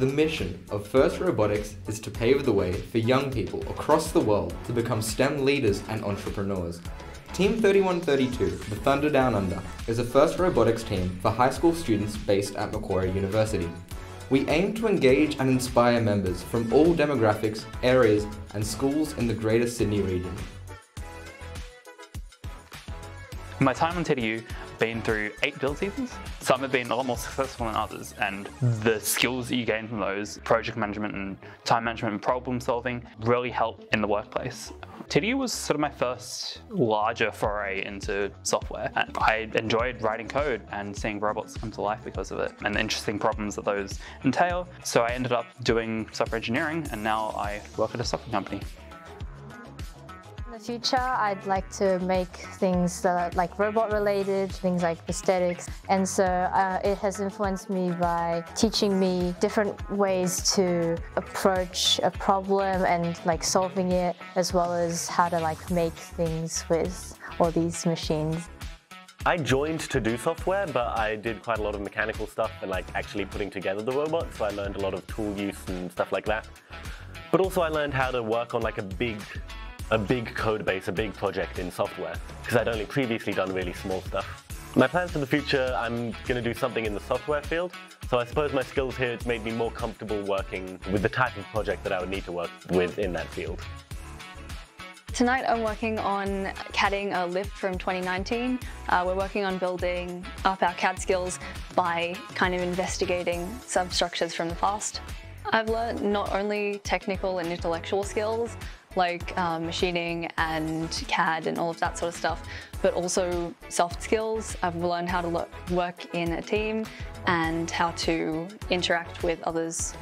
The mission of FIRST Robotics is to pave the way for young people across the world to become STEM leaders and entrepreneurs. Team 3132, the Thunder Down Under, is a FIRST Robotics team for high school students based at Macquarie University. We aim to engage and inspire members from all demographics, areas, and schools in the Greater Sydney region. My time on TDU been through eight build seasons. Some have been a lot more successful than others, and the skills that you gain from those, project management and time management and problem solving, really help in the workplace. TDU was sort of my first larger foray into software. And I enjoyed writing code and seeing robots come to life because of it and the interesting problems that those entail. So I ended up doing software engineering and now I work at a software company future, I'd like to make things that are like robot related, things like aesthetics. And so uh, it has influenced me by teaching me different ways to approach a problem and like solving it, as well as how to like make things with all these machines. I joined to do software, but I did quite a lot of mechanical stuff and like actually putting together the robot, so I learned a lot of tool use and stuff like that. But also I learned how to work on like a big a big code base, a big project in software, because I'd only previously done really small stuff. My plans for the future, I'm going to do something in the software field, so I suppose my skills here made me more comfortable working with the type of project that I would need to work with in that field. Tonight I'm working on CADing a lift from 2019. Uh, we're working on building up our CAD skills by kind of investigating substructures from the past. I've learned not only technical and intellectual skills, like um, machining and CAD and all of that sort of stuff, but also soft skills. I've learned how to work in a team and how to interact with others